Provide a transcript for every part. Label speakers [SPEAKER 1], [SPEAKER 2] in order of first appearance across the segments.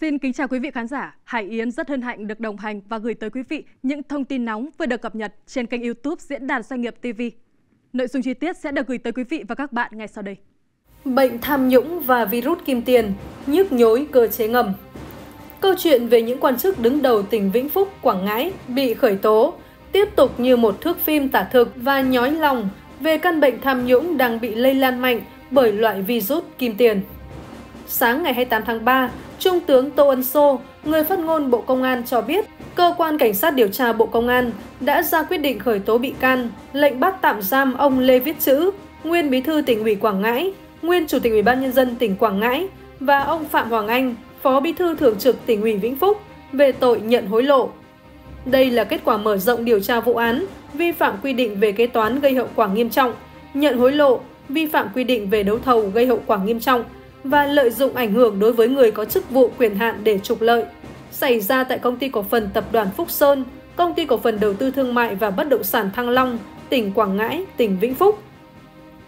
[SPEAKER 1] Xin kính chào quý vị khán giả. Hải Yến rất hân hạnh được đồng hành và gửi tới quý vị những thông tin nóng vừa được cập nhật trên kênh YouTube Diễn đàn Doanh nghiệp TV. Nội dung chi tiết sẽ được gửi tới quý vị và các bạn ngay sau đây.
[SPEAKER 2] Bệnh tham nhũng và virus kim tiền, nhức nhối cơ chế ngầm. Câu chuyện về những quan chức đứng đầu tỉnh Vĩnh Phúc, Quảng Ngãi bị khởi tố tiếp tục như một thước phim tả thực và nhói lòng về căn bệnh tham nhũng đang bị lây lan mạnh bởi loại virus kim tiền. Sáng ngày 28 tháng 3, Trung tướng Tô Ân Sô, người phát ngôn Bộ Công an cho biết, Cơ quan Cảnh sát điều tra Bộ Công an đã ra quyết định khởi tố bị can, lệnh bắt tạm giam ông Lê Viết Chữ, nguyên bí thư tỉnh ủy Quảng Ngãi, nguyên chủ tịch Ủy ban nhân dân tỉnh Quảng Ngãi và ông Phạm Hoàng Anh, phó bí thư thường trực tỉnh ủy Vĩnh Phúc về tội nhận hối lộ. Đây là kết quả mở rộng điều tra vụ án vi phạm quy định về kế toán gây hậu quả nghiêm trọng, nhận hối lộ, vi phạm quy định về đấu thầu gây hậu quả nghiêm trọng và lợi dụng ảnh hưởng đối với người có chức vụ quyền hạn để trục lợi xảy ra tại công ty cổ phần tập đoàn Phúc Sơn, công ty cổ phần đầu tư thương mại và bất động sản Thăng Long, tỉnh Quảng Ngãi, tỉnh Vĩnh Phúc.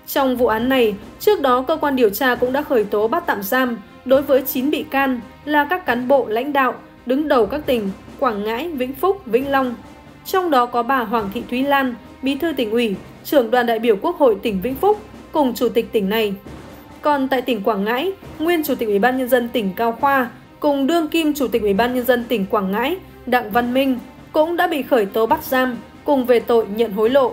[SPEAKER 2] Trong vụ án này, trước đó cơ quan điều tra cũng đã khởi tố bắt tạm giam đối với 9 bị can là các cán bộ lãnh đạo đứng đầu các tỉnh Quảng Ngãi, Vĩnh Phúc, Vĩnh Long. Trong đó có bà Hoàng Thị Thúy Lan, bí thư tỉnh ủy, trưởng đoàn đại biểu Quốc hội tỉnh Vĩnh Phúc cùng chủ tịch tỉnh này. Còn tại tỉnh Quảng Ngãi, nguyên chủ tịch Ủy ban nhân dân tỉnh Cao Khoa cùng đương kim chủ tịch Ủy ban nhân dân tỉnh Quảng Ngãi Đặng Văn Minh cũng đã bị khởi tố bắt giam cùng về tội nhận hối lộ.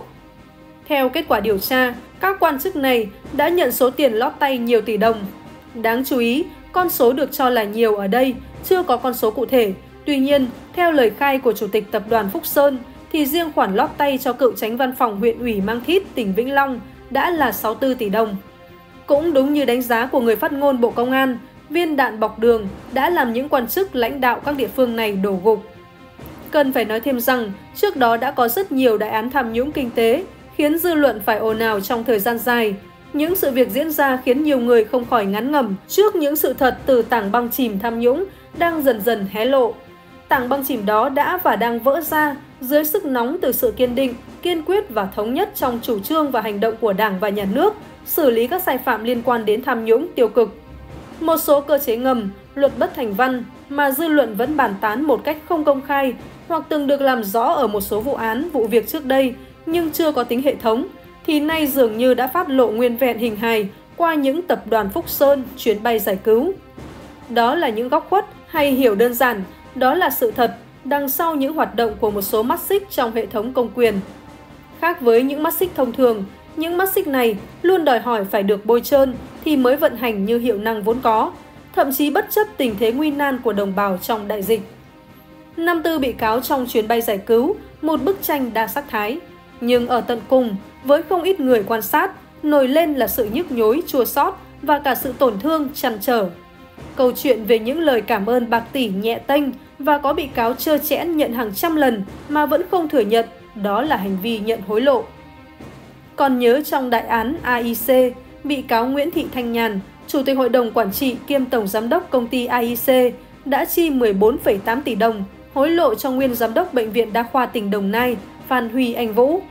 [SPEAKER 2] Theo kết quả điều tra, các quan chức này đã nhận số tiền lót tay nhiều tỷ đồng. Đáng chú ý, con số được cho là nhiều ở đây chưa có con số cụ thể. Tuy nhiên, theo lời khai của Chủ tịch Tập đoàn Phúc Sơn, thì riêng khoản lót tay cho cựu tránh văn phòng huyện ủy Mang Thít, tỉnh Vĩnh Long đã là 64 tỷ đồng. Cũng đúng như đánh giá của người phát ngôn Bộ Công an, viên đạn bọc đường đã làm những quan chức lãnh đạo các địa phương này đổ gục. Cần phải nói thêm rằng, trước đó đã có rất nhiều đại án tham nhũng kinh tế, khiến dư luận phải ồn ào trong thời gian dài. Những sự việc diễn ra khiến nhiều người không khỏi ngán ngẩm trước những sự thật từ tảng băng chìm tham nhũng đang dần dần hé lộ. Tảng băng chìm đó đã và đang vỡ ra dưới sức nóng từ sự kiên định, kiên quyết và thống nhất trong chủ trương và hành động của Đảng và Nhà nước xử lý các sai phạm liên quan đến tham nhũng tiêu cực. Một số cơ chế ngầm, luật bất thành văn mà dư luận vẫn bàn tán một cách không công khai hoặc từng được làm rõ ở một số vụ án, vụ việc trước đây nhưng chưa có tính hệ thống, thì nay dường như đã phát lộ nguyên vẹn hình hài qua những tập đoàn Phúc Sơn chuyến bay giải cứu. Đó là những góc khuất hay hiểu đơn giản, đó là sự thật đằng sau những hoạt động của một số mắt xích trong hệ thống công quyền. Khác với những mắt xích thông thường, những mắt xích này luôn đòi hỏi phải được bôi trơn thì mới vận hành như hiệu năng vốn có, thậm chí bất chấp tình thế nguy nan của đồng bào trong đại dịch. Năm tư bị cáo trong chuyến bay giải cứu, một bức tranh đa sắc thái. Nhưng ở tận cùng, với không ít người quan sát, nổi lên là sự nhức nhối, chua xót và cả sự tổn thương, chăn trở. Câu chuyện về những lời cảm ơn bạc tỷ nhẹ tênh và có bị cáo trơ chẽn nhận hàng trăm lần mà vẫn không thừa nhận, đó là hành vi nhận hối lộ. Còn nhớ trong đại án AIC, bị cáo Nguyễn Thị Thanh Nhàn, Chủ tịch Hội đồng Quản trị kiêm Tổng Giám đốc công ty AIC, đã chi 14,8 tỷ đồng hối lộ cho nguyên Giám đốc Bệnh viện Đa khoa tỉnh Đồng Nai, Phan Huy Anh Vũ.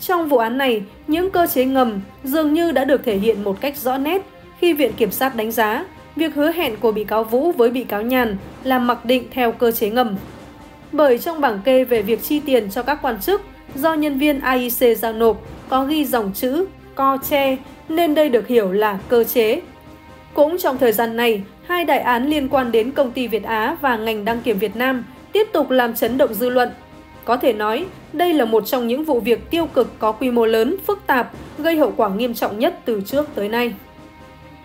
[SPEAKER 2] Trong vụ án này, những cơ chế ngầm dường như đã được thể hiện một cách rõ nét khi Viện Kiểm sát đánh giá việc hứa hẹn của bị cáo Vũ với bị cáo Nhàn là mặc định theo cơ chế ngầm. Bởi trong bảng kê về việc chi tiền cho các quan chức do nhân viên AIC giao nộp có ghi dòng chữ co che nên đây được hiểu là cơ chế. Cũng trong thời gian này, hai đại án liên quan đến công ty Việt Á và ngành đăng kiểm Việt Nam tiếp tục làm chấn động dư luận. Có thể nói, đây là một trong những vụ việc tiêu cực có quy mô lớn, phức tạp, gây hậu quả nghiêm trọng nhất từ trước tới nay.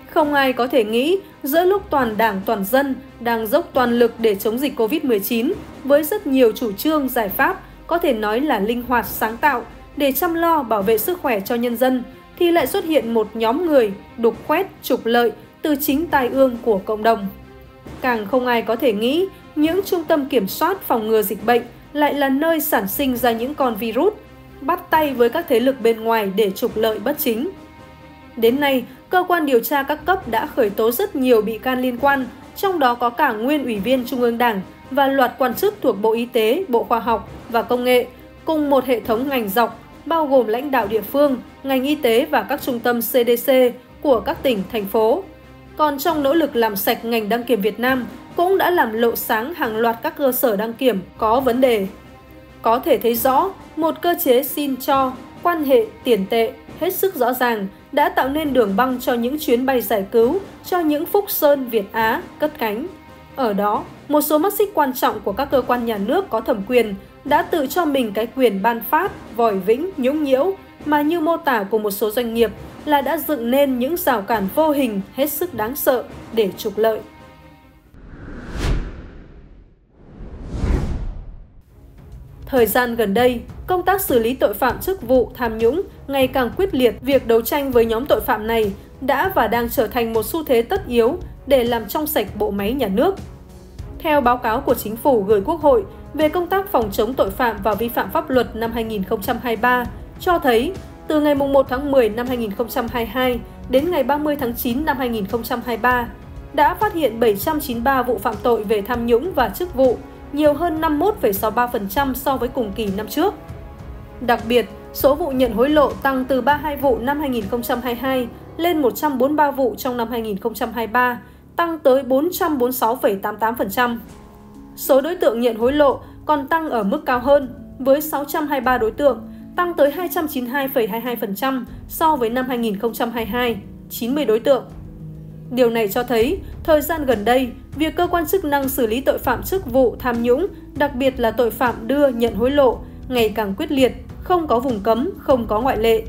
[SPEAKER 2] Không ai có thể nghĩ giữa lúc toàn đảng toàn dân đang dốc toàn lực để chống dịch Covid-19 với rất nhiều chủ trương, giải pháp có thể nói là linh hoạt, sáng tạo để chăm lo bảo vệ sức khỏe cho nhân dân thì lại xuất hiện một nhóm người đục khoét, trục lợi từ chính tài ương của cộng đồng. Càng không ai có thể nghĩ những trung tâm kiểm soát phòng ngừa dịch bệnh lại là nơi sản sinh ra những con virus, bắt tay với các thế lực bên ngoài để trục lợi bất chính. Đến nay, cơ quan điều tra các cấp đã khởi tố rất nhiều bị can liên quan, trong đó có cả nguyên ủy viên Trung ương Đảng và loạt quan chức thuộc Bộ Y tế, Bộ Khoa học và Công nghệ, cùng một hệ thống ngành dọc bao gồm lãnh đạo địa phương, ngành y tế và các trung tâm CDC của các tỉnh, thành phố. Còn trong nỗ lực làm sạch ngành đăng kiểm Việt Nam, cũng đã làm lộ sáng hàng loạt các cơ sở đăng kiểm có vấn đề. Có thể thấy rõ, một cơ chế xin cho, quan hệ tiền tệ hết sức rõ ràng đã tạo nên đường băng cho những chuyến bay giải cứu cho những Phúc Sơn Việt Á cất cánh. Ở đó, một số mắt xích quan trọng của các cơ quan nhà nước có thẩm quyền đã tự cho mình cái quyền ban phát, vòi vĩnh, nhũng nhiễu mà như mô tả của một số doanh nghiệp là đã dựng nên những rào cản vô hình hết sức đáng sợ để trục lợi. Thời gian gần đây, công tác xử lý tội phạm chức vụ tham nhũng ngày càng quyết liệt. Việc đấu tranh với nhóm tội phạm này đã và đang trở thành một xu thế tất yếu để làm trong sạch bộ máy nhà nước. Theo báo cáo của Chính phủ gửi Quốc hội về công tác phòng chống tội phạm và vi phạm pháp luật năm 2023 cho thấy từ ngày 1 tháng 10 năm 2022 đến ngày 30 tháng 9 năm 2023 đã phát hiện 793 vụ phạm tội về tham nhũng và chức vụ, nhiều hơn 51,63% so với cùng kỳ năm trước. Đặc biệt, số vụ nhận hối lộ tăng từ 32 vụ năm 2022 lên 143 vụ trong năm 2023, tăng tới 446,88%. Số đối tượng nhận hối lộ còn tăng ở mức cao hơn, với 623 đối tượng, tăng tới 292,22% so với năm 2022, 90 đối tượng. Điều này cho thấy, thời gian gần đây, việc cơ quan chức năng xử lý tội phạm chức vụ tham nhũng, đặc biệt là tội phạm đưa nhận hối lộ, ngày càng quyết liệt, không có vùng cấm, không có ngoại lệ.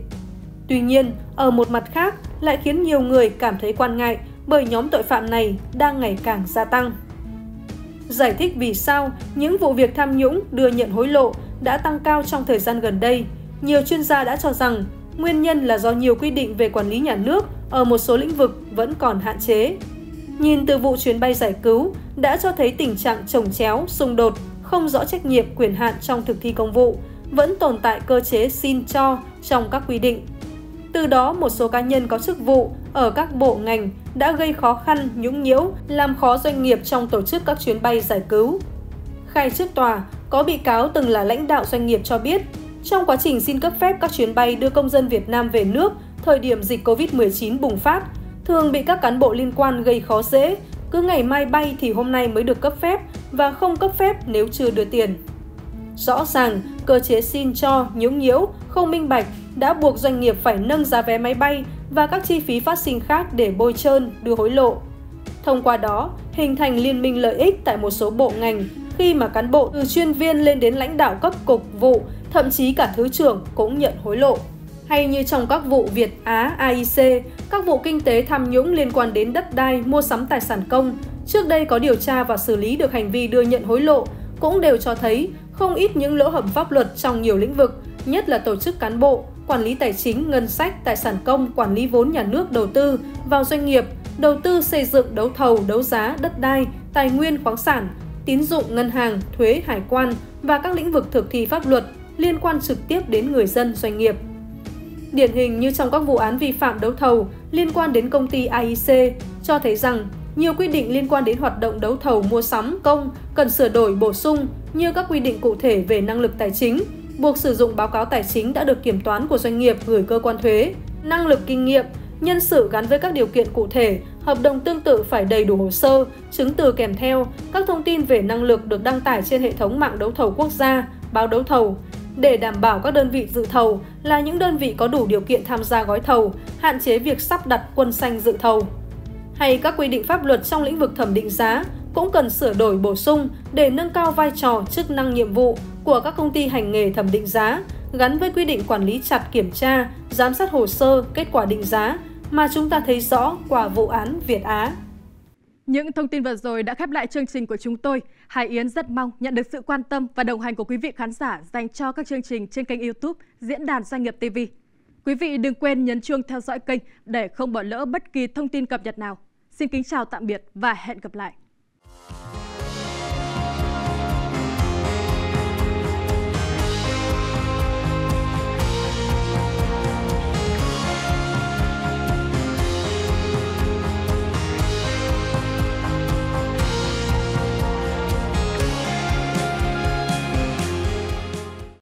[SPEAKER 2] Tuy nhiên, ở một mặt khác lại khiến nhiều người cảm thấy quan ngại bởi nhóm tội phạm này đang ngày càng gia tăng. Giải thích vì sao những vụ việc tham nhũng đưa nhận hối lộ đã tăng cao trong thời gian gần đây, nhiều chuyên gia đã cho rằng nguyên nhân là do nhiều quy định về quản lý nhà nước ở một số lĩnh vực vẫn còn hạn chế. Nhìn từ vụ chuyến bay giải cứu đã cho thấy tình trạng trồng chéo, xung đột, không rõ trách nhiệm quyền hạn trong thực thi công vụ, vẫn tồn tại cơ chế xin cho trong các quy định. Từ đó, một số cá nhân có chức vụ ở các bộ ngành đã gây khó khăn, nhũng nhiễu, làm khó doanh nghiệp trong tổ chức các chuyến bay giải cứu. Khai trước tòa, có bị cáo từng là lãnh đạo doanh nghiệp cho biết, trong quá trình xin cấp phép các chuyến bay đưa công dân Việt Nam về nước thời điểm dịch COVID-19 bùng phát, thường bị các cán bộ liên quan gây khó dễ, cứ ngày mai bay thì hôm nay mới được cấp phép và không cấp phép nếu chưa đưa tiền. Rõ ràng, cơ chế xin cho, nhũng nhiễu, không minh bạch đã buộc doanh nghiệp phải nâng giá vé máy bay và các chi phí phát sinh khác để bôi trơn, đưa hối lộ. Thông qua đó, hình thành liên minh lợi ích tại một số bộ ngành khi mà cán bộ từ chuyên viên lên đến lãnh đạo cấp cục vụ, thậm chí cả thứ trưởng cũng nhận hối lộ. Hay như trong các vụ Việt Á AIC, các vụ kinh tế tham nhũng liên quan đến đất đai, mua sắm tài sản công, trước đây có điều tra và xử lý được hành vi đưa nhận hối lộ, cũng đều cho thấy không ít những lỗ hổng pháp luật trong nhiều lĩnh vực, nhất là tổ chức cán bộ, quản lý tài chính, ngân sách, tài sản công, quản lý vốn nhà nước đầu tư vào doanh nghiệp, đầu tư xây dựng đấu thầu, đấu giá, đất đai, tài nguyên khoáng sản, tín dụng ngân hàng, thuế, hải quan và các lĩnh vực thực thi pháp luật liên quan trực tiếp đến người dân doanh nghiệp. Điển hình như trong các vụ án vi phạm đấu thầu liên quan đến công ty AIC cho thấy rằng nhiều quy định liên quan đến hoạt động đấu thầu mua sắm công cần sửa đổi bổ sung như các quy định cụ thể về năng lực tài chính, buộc sử dụng báo cáo tài chính đã được kiểm toán của doanh nghiệp gửi cơ quan thuế, năng lực kinh nghiệm, nhân sự gắn với các điều kiện cụ thể, hợp đồng tương tự phải đầy đủ hồ sơ, chứng từ kèm theo, các thông tin về năng lực được đăng tải trên hệ thống mạng đấu thầu quốc gia, báo đấu thầu, để đảm bảo các đơn vị dự thầu là những đơn vị có đủ điều kiện tham gia gói thầu, hạn chế việc sắp đặt quân xanh dự thầu. Hay các quy định pháp luật trong lĩnh vực thẩm định giá cũng cần sửa đổi bổ sung để nâng cao vai trò, chức năng nhiệm vụ của các công ty hành nghề thẩm định giá gắn với quy định quản lý chặt kiểm tra, giám sát hồ sơ, kết quả định giá mà chúng ta thấy rõ qua vụ án Việt Á.
[SPEAKER 1] Những thông tin vừa rồi đã khép lại chương trình của chúng tôi. Hải Yến rất mong nhận được sự quan tâm và đồng hành của quý vị khán giả dành cho các chương trình trên kênh YouTube Diễn đàn Doanh nghiệp TV. Quý vị đừng quên nhấn chuông theo dõi kênh để không bỏ lỡ bất kỳ thông tin cập nhật nào. Xin kính chào tạm biệt và hẹn gặp lại.